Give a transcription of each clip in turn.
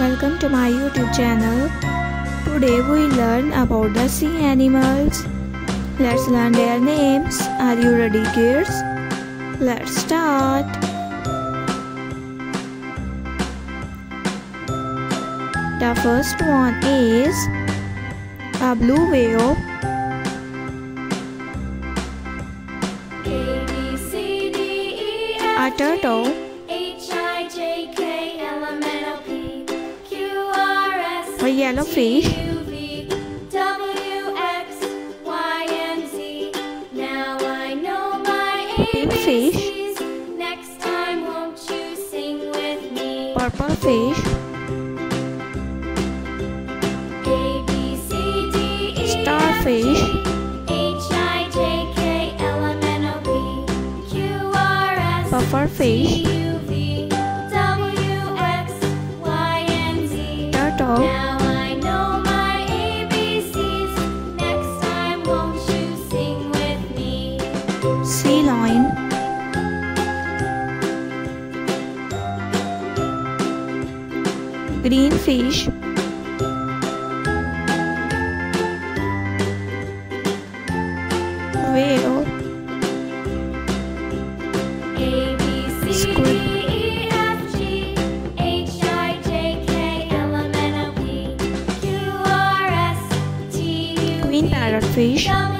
Welcome to my YouTube channel. Today we learn about the sea animals. Let's learn their names. Are you ready kids? Let's start. The first one is a blue whale. A turtle. piano free. Pink fish. Purple fish. Starfish. Puffer fish. Turtle. line. Green fish. Whale. Squid. Queen.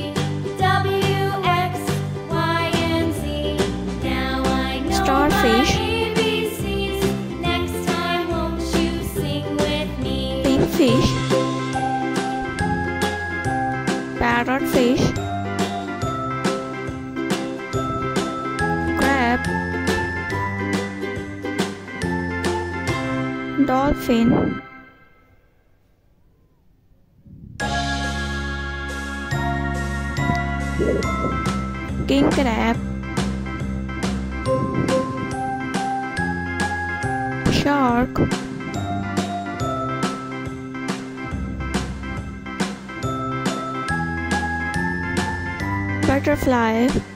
fish parrot fish crab dolphin. King crab shark. butterfly.